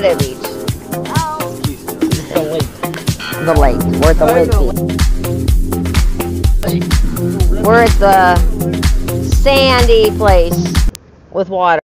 Beach. The lake. The lake. We're at the lake. We're at the sandy place with water.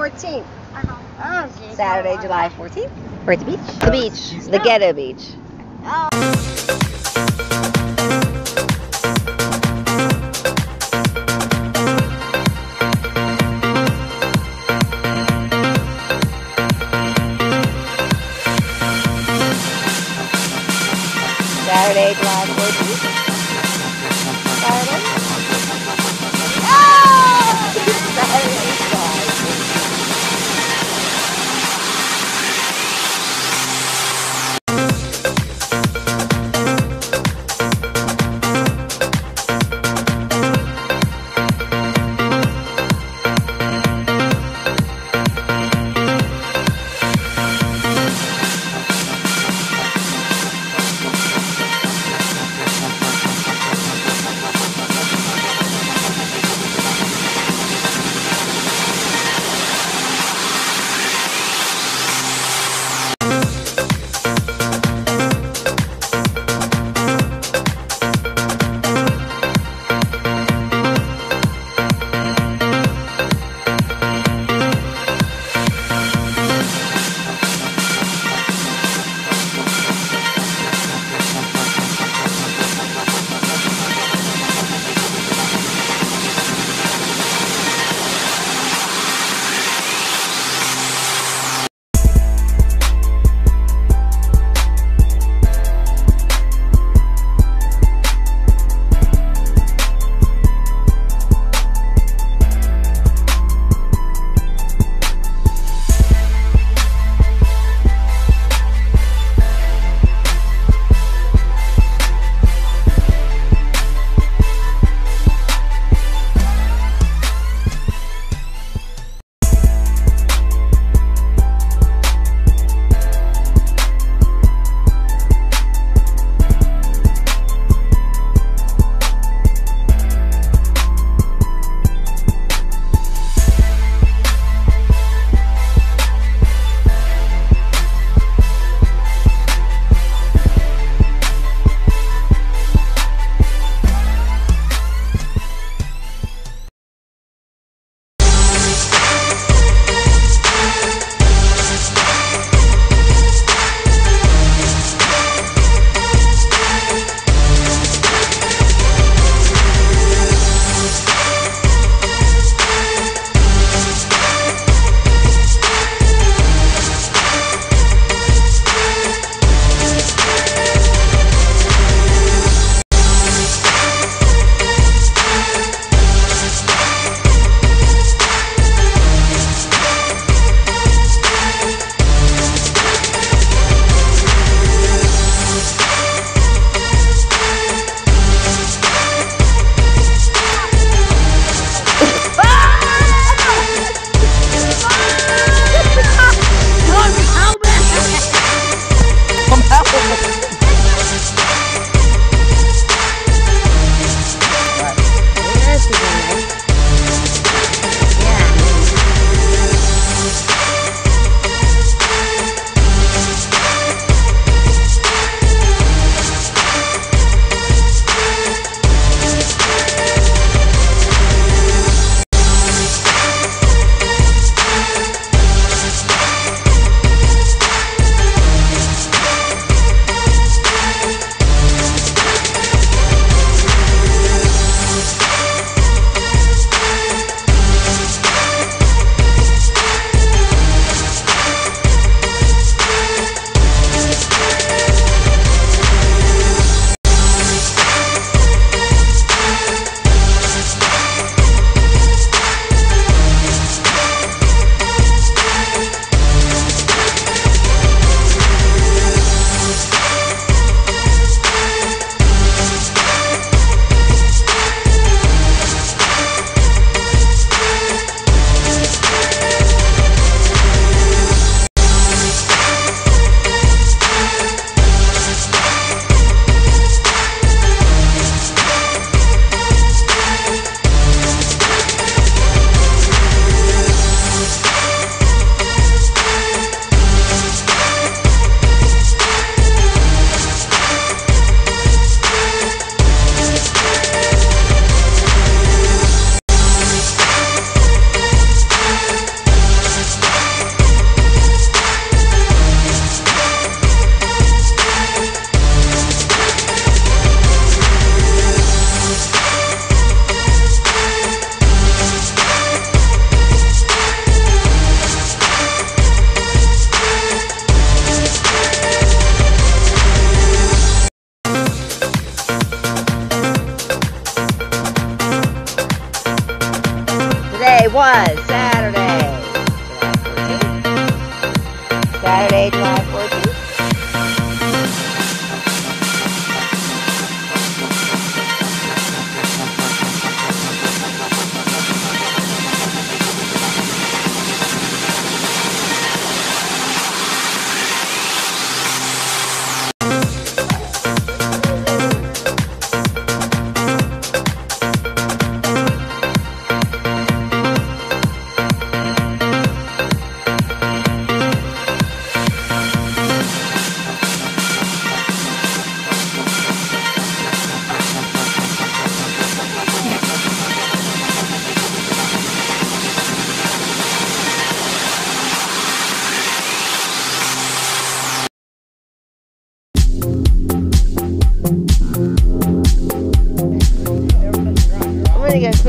14th. Uh-huh. Oh, Saturday, July uh, 14th. We're at the beach. The beach. The ghetto beach. Saturday, July was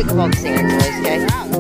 pick the singing boys, okay?